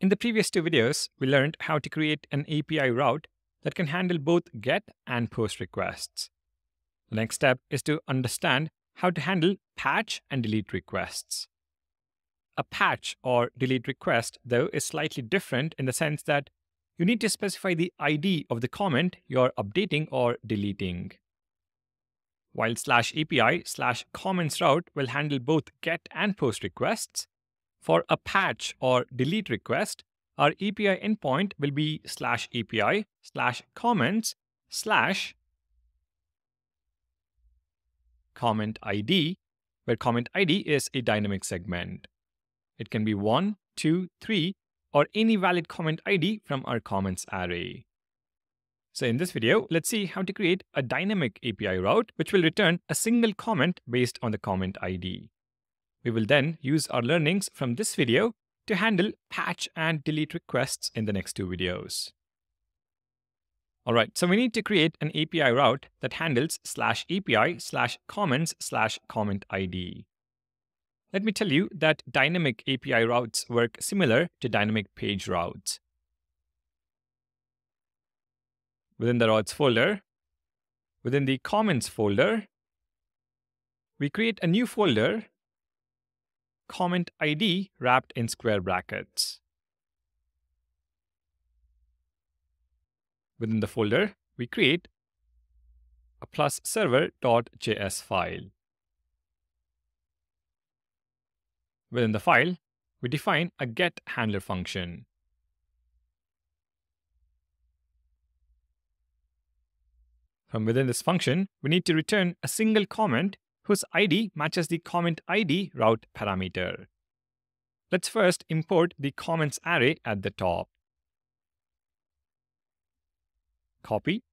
In the previous two videos, we learned how to create an API route that can handle both GET and POST requests. The next step is to understand how to handle patch and delete requests. A patch or delete request, though, is slightly different in the sense that you need to specify the ID of the comment you're updating or deleting. While slash API slash comments route will handle both GET and POST requests, for a patch or delete request, our API endpoint will be slash API slash comments slash comment ID, where comment ID is a dynamic segment. It can be 1, 2, 3, or any valid comment ID from our comments array. So in this video, let's see how to create a dynamic API route which will return a single comment based on the comment ID. We will then use our learnings from this video to handle patch and delete requests in the next two videos. All right, so we need to create an API route that handles slash API slash comments slash comment ID. Let me tell you that dynamic API routes work similar to dynamic page routes. Within the routes folder, within the comments folder, we create a new folder comment ID wrapped in square brackets. Within the folder, we create a plus server.js file. Within the file, we define a get handler function. From within this function, we need to return a single comment whose ID matches the comment ID route parameter. Let's first import the comments array at the top. Copy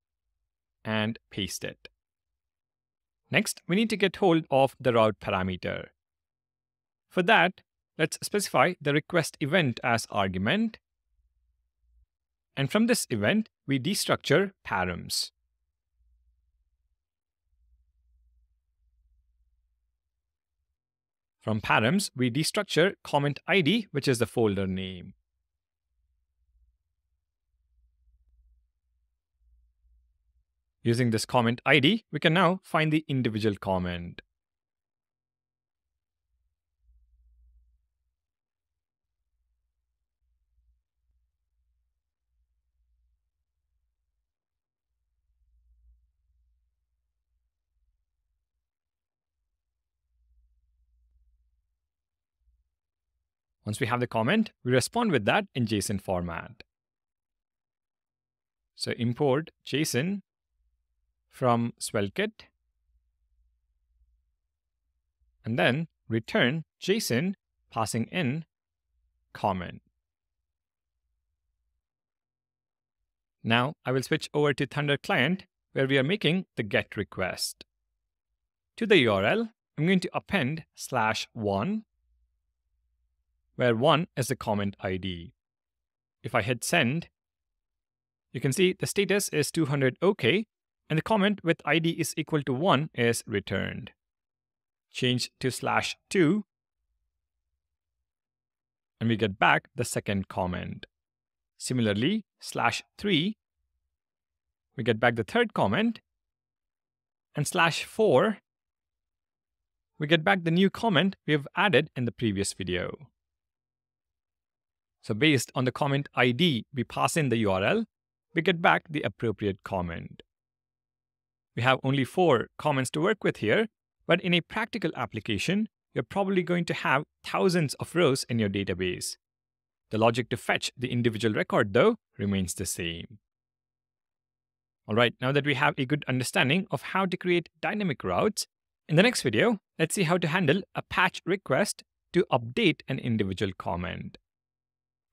and paste it. Next, we need to get hold of the route parameter. For that, let's specify the request event as argument. And from this event, we destructure params. From params, we destructure comment ID, which is the folder name. Using this comment ID, we can now find the individual comment. Once we have the comment, we respond with that in JSON format. So import JSON from SvelteKit and then return JSON passing in comment. Now I will switch over to Thunder client where we are making the GET request. To the URL, I'm going to append slash 1 where 1 is the comment ID. If I hit send, you can see the status is 200 OK, and the comment with ID is equal to 1 is returned. Change to slash 2, and we get back the second comment. Similarly, slash 3, we get back the third comment, and slash 4, we get back the new comment we have added in the previous video. So based on the comment ID we pass in the URL, we get back the appropriate comment. We have only four comments to work with here, but in a practical application, you're probably going to have thousands of rows in your database. The logic to fetch the individual record, though, remains the same. All right, now that we have a good understanding of how to create dynamic routes, in the next video, let's see how to handle a patch request to update an individual comment.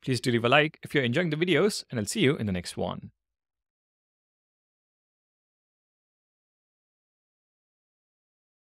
Please do leave a like if you're enjoying the videos, and I'll see you in the next one.